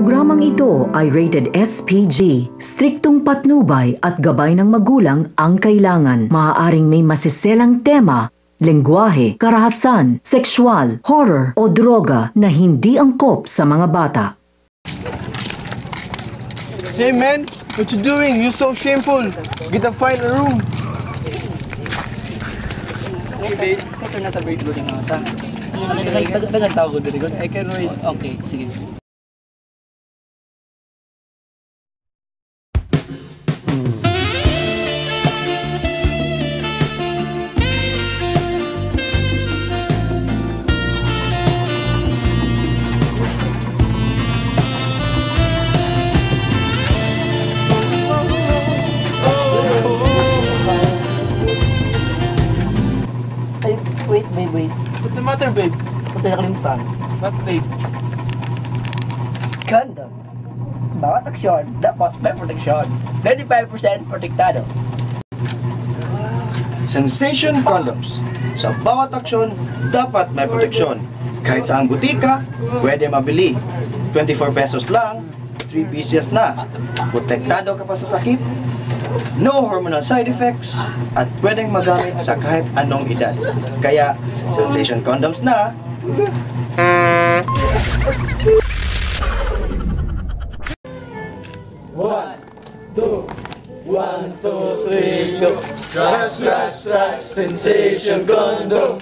programang ito ay rated SPG. Striktong patnubay at gabay ng magulang ang kailangan. Maaaring may masiselang tema, lengguwahe, karahasan, sexual, horror o droga na hindi angkop sa mga bata. Hey man, what you doing? You're so shameful. Get a find a room. Okay, babe. Ito na sa bird ko ng mga ta. Dagan tao ko dito. I can wait. Okay, sige. Babe. What's the matter, babe? Ba't tayo nakalimutan? What, babe? Condom. Bawat aksyon, dapat may proteksyon. 95% protektado. Sensation Condoms. Sa bawat aksyon, dapat may proteksyon. Kahit saan butika, pwede mabili. 24 pesos lang, 3 pieces na. Protektado ka pa sa sakit, no hormonal side effects, at pwedeng magamit sa kahit anong edad. Kaya, Sensation Condoms na, Trust, trust, trust, sensation condom.